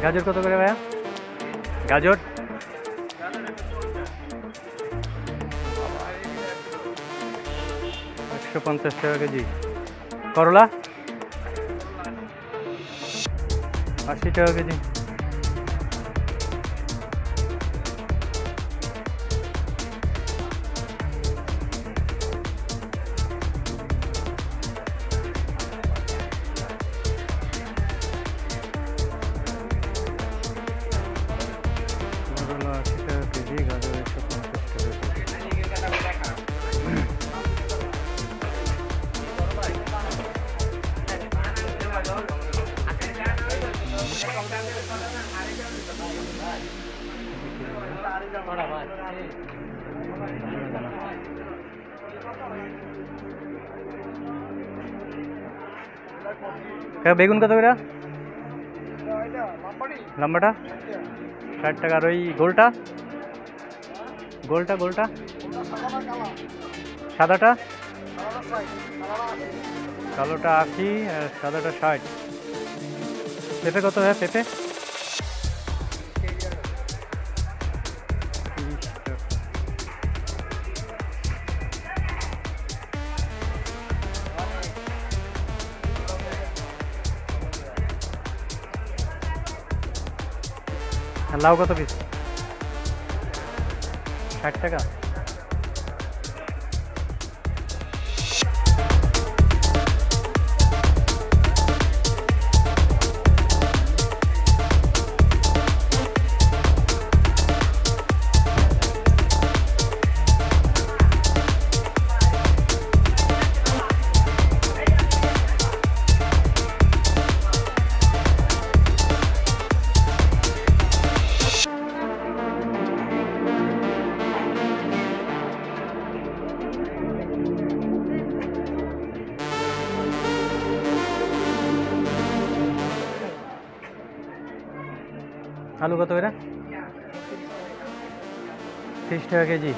গাজর কত করে ভাইয়া? গাজর? একশো পঞ্চাশ টাকা কেজি। করলা? আশি টাকা কেজি। বেগুন কত করে? লম্বাটা? ষাট টাকা। আর ওই গোলটা? গোলটা গোলটা? সাদাটা? কালোটা আশি, আর সাদাটা ষাট। পেঁপে কত হয় পেঁপে? লাউ কত পিস ষাট টাকা? আলু কত করে তিরিশ টাকা কেজি